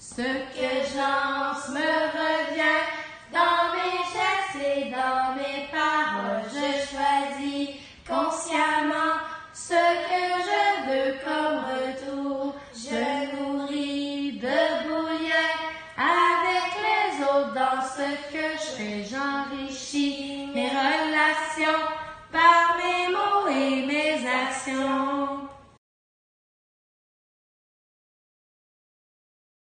Ce que j'en me revient dans mes gestes et dans mes paroles, je choisis consciemment ce que je veux comme retour. Je nourris de bouillon avec les autres dans ce que je fais, j'enrichis mes relations.